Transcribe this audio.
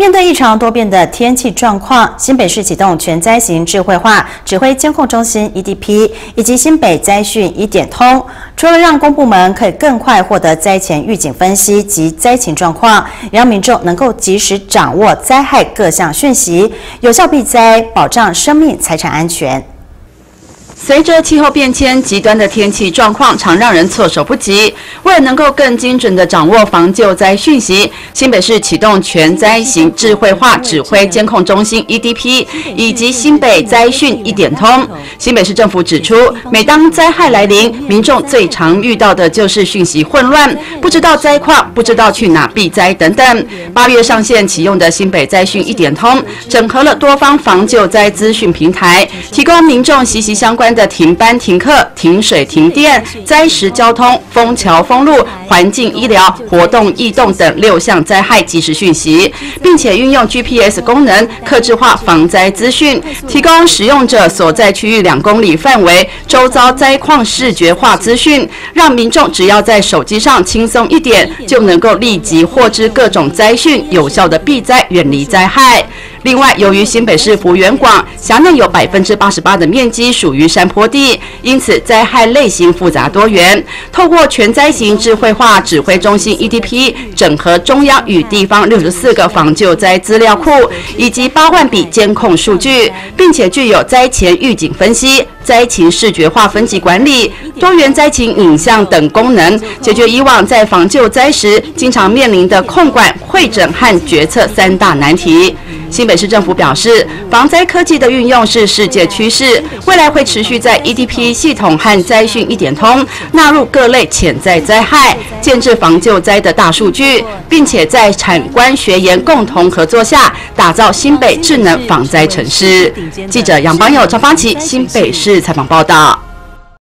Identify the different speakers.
Speaker 1: 面对异常多变的天气状况，新北市启动全灾型智慧化指挥监控中心 （EDP） 以及新北灾讯一点通，除了让公部门可以更快获得灾前预警分析及灾情状况，也让民众能够及时掌握灾害各项讯息，有效避灾，保障生命财产安全。
Speaker 2: 随着气候变迁，极端的天气状况常让人措手不及。为了能够更精准地掌握防救灾讯息，新北市启动全灾型智慧化指挥监控中心 （EDP） 以及新北灾讯一点通。新北市政府指出，每当灾害来临，民众最常遇到的就是讯息混乱，不知道灾况，不知道去哪避灾等等。八月上线启用的新北灾讯一点通，整合了多方防救灾资讯平台，提供民众息息相关。的停班、停课、停水、停电、灾时交通、封桥、封路、环境、医疗、活动、异动等六项灾害及时讯息，并且运用 GPS 功能，客制化防灾资讯，提供使用者所在区域两公里范围周遭灾况视觉化资讯，让民众只要在手机上轻松一点，就能够立即获知各种灾讯，有效的避灾，远离灾害。另外，由于新北市幅员广，辖内有百分之八十八的面积属于山坡地，因此灾害类型复杂多元。透过全灾型智慧化指挥中心 （EDP） 整合中央与地方六十四个防救灾资料库，以及八万笔监控数据，并且具有灾前预警分析、灾情视觉化分级管理、多元灾情影像等功能，解决以往在防救灾时经常面临的控管、会诊和决策三大难题。新北市政府表示，防灾科技的运用是世界趋势，未来会持续在 EDP 系统和灾讯一点通纳入各类潜在灾害，建制防救灾的大数据，并且在产官学研共同合作下，打造新北智能防灾城市。记者杨邦佑、张方琪，新北市采访报道。